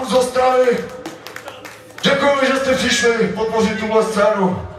chlapů z Ostravy. Děkuji, že jste přišli podpořit tuhle scénu.